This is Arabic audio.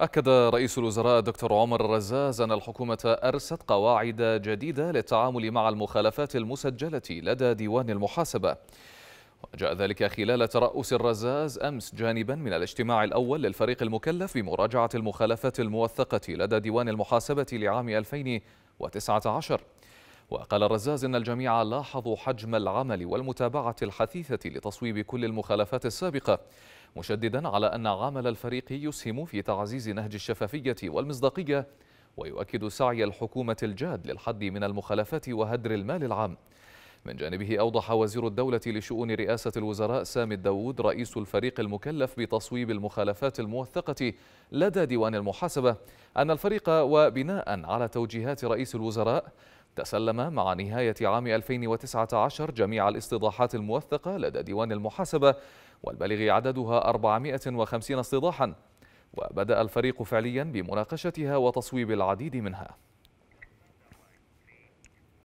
أكد رئيس الوزراء دكتور عمر الرزاز أن الحكومة أرست قواعد جديدة للتعامل مع المخالفات المسجلة لدى ديوان المحاسبة. وجاء ذلك خلال ترأس الرزاز أمس جانبا من الاجتماع الأول للفريق المكلف بمراجعة المخالفات الموثقة لدى ديوان المحاسبة لعام 2019 وقال الرزاز إن الجميع لاحظوا حجم العمل والمتابعة الحثيثة لتصويب كل المخالفات السابقة مشددا على أن عمل الفريق يسهم في تعزيز نهج الشفافية والمصداقية ويؤكد سعي الحكومة الجاد للحد من المخالفات وهدر المال العام. من جانبه أوضح وزير الدولة لشؤون رئاسة الوزراء سامي الداود رئيس الفريق المكلف بتصويب المخالفات الموثقة لدى ديوان المحاسبة أن الفريق وبناء على توجيهات رئيس الوزراء تسلم مع نهاية عام 2019 جميع الاستيضاحات الموثقة لدى ديوان المحاسبة والبالغ عددها 450 استيضاحا وبدأ الفريق فعليا بمناقشتها وتصويب العديد منها.